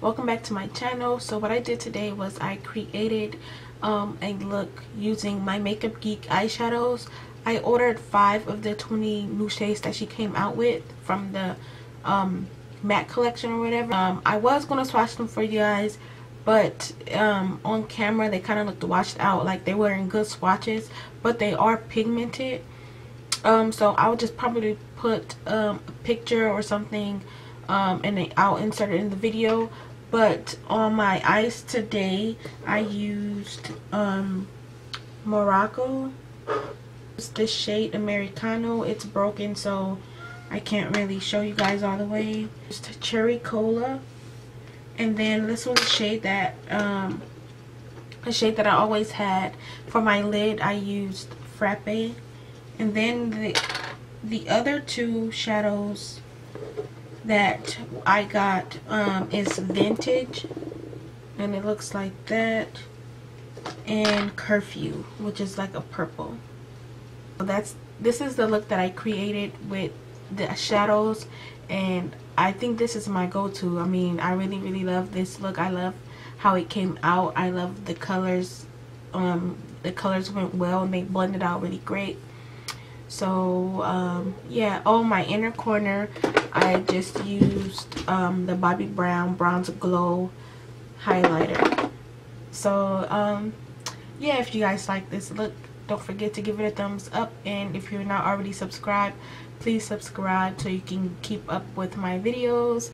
welcome back to my channel. So what i did today was i created um, a look using my makeup geek eyeshadows. I ordered five of the 20 new shades that she came out with from the um, matte collection or whatever. Um, i was to swatch them for you guys but um, on camera they kind of looked washed out. Like they were in good swatches but they are pigmented. Um, so i'll just probably put um, a picture or something um, and I'll insert it in the video. But on my eyes today, I used um, Morocco. It's this shade Americano. It's broken, so I can't really show you guys all the way. Just Cherry Cola. And then this was a shade that, um, a shade that I always had. For my lid, I used Frappe. And then the, the other two shadows that I got um, is vintage and it looks like that and curfew which is like a purple. So that's this is the look that I created with the shadows and I think this is my go-to. I mean I really really love this look. I love how it came out. I love the colors um, the colors went well and they blended out really great so um, yeah oh my inner corner I just used um, the Bobbi Brown Bronze Glow highlighter. So, um, yeah, if you guys like this look, don't forget to give it a thumbs up. And if you're not already subscribed, please subscribe so you can keep up with my videos.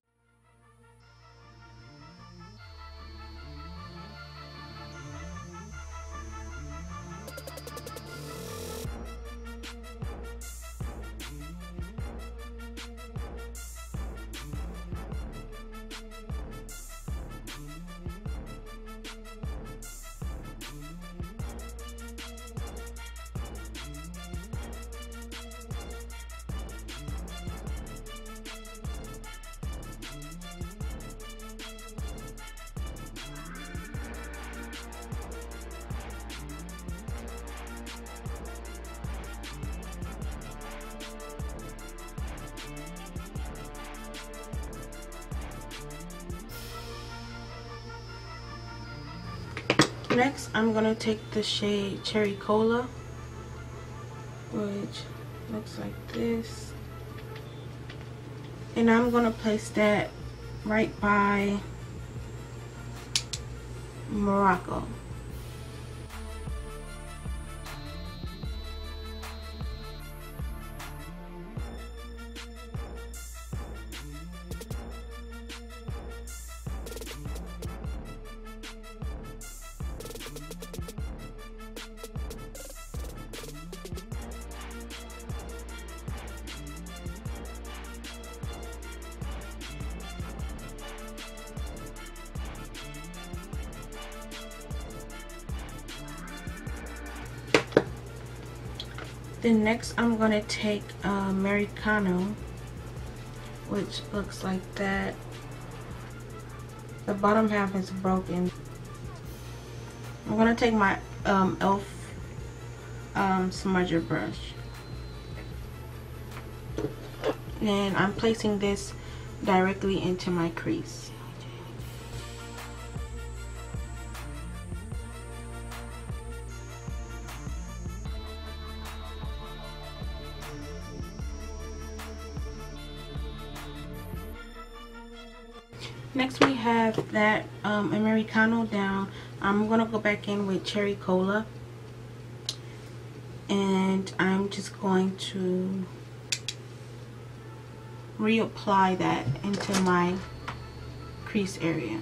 Next, I'm going to take the shade Cherry Cola, which looks like this. And I'm going to place that right by Morocco. Then next I'm going to take uh, Americano, which looks like that. The bottom half is broken. I'm going to take my um, e.l.f. Um, smudger brush. And I'm placing this directly into my crease. Next we have that um, Americano down. I'm going to go back in with Cherry Cola. And I'm just going to reapply that into my crease area.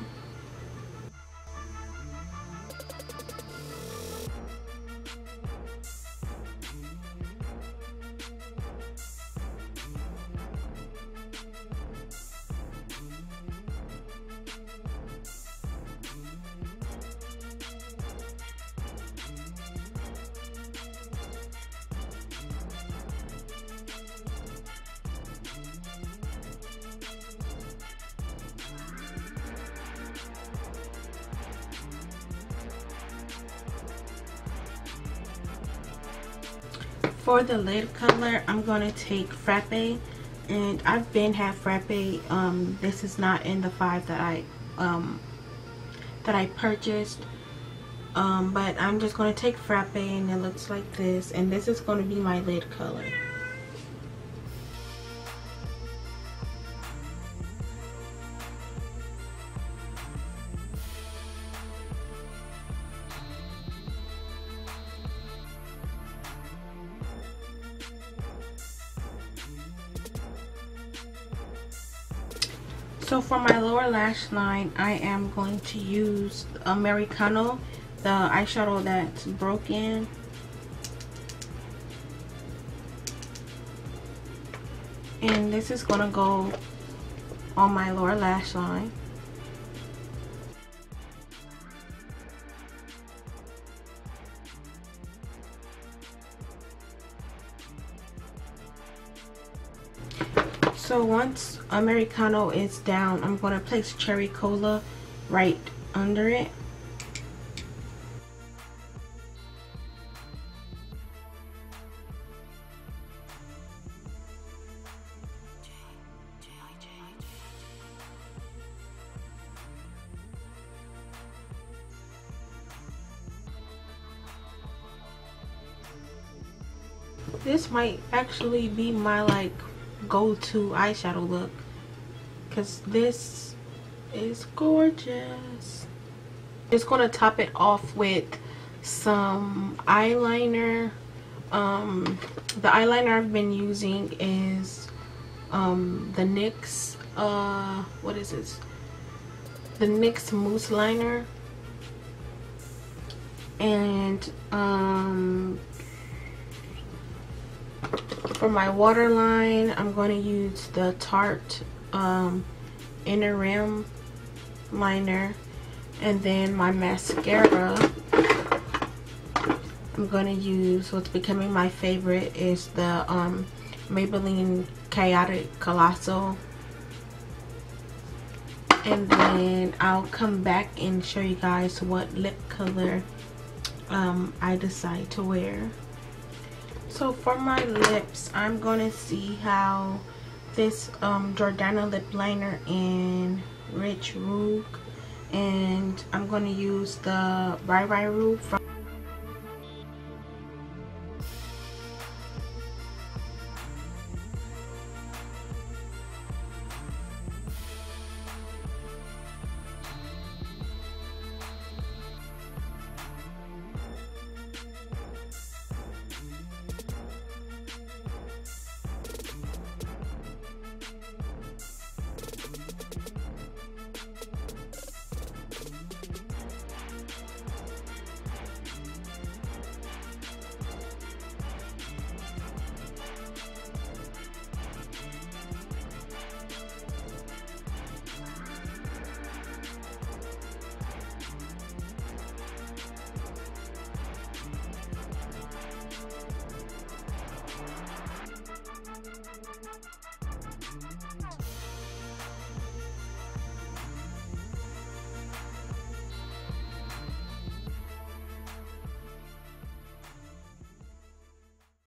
For the lid color i'm going to take frappe and i've been had frappe um this is not in the five that i um, that I purchased. Um, but I'm just going to take Frappe and it looks like this. And this is going to be my lid color. So for my lower lash line, I am going to use Americano, the eyeshadow that's broken. And this is going to go on my lower lash line. So once Americano is down, I'm going to place Cherry Cola right under it. This might actually be my like go-to eyeshadow look. Because this is gorgeous. Just gonna top it off with some eyeliner. Um the eyeliner i've been using is um the nyx uh what is this? The nyx mousse liner. And um for my waterline, I'm going to use the Tarte um, Inner Rim liner. And then my mascara, I'm going to use what's becoming my favorite is the um, Maybelline Chaotic Colossal. And then I'll come back and show you guys what lip color um, I decide to wear. So for my lips, I'm going to see how this um, Jordana lip liner in Rich Rouge. And I'm going to use the Rai Rai Rouge from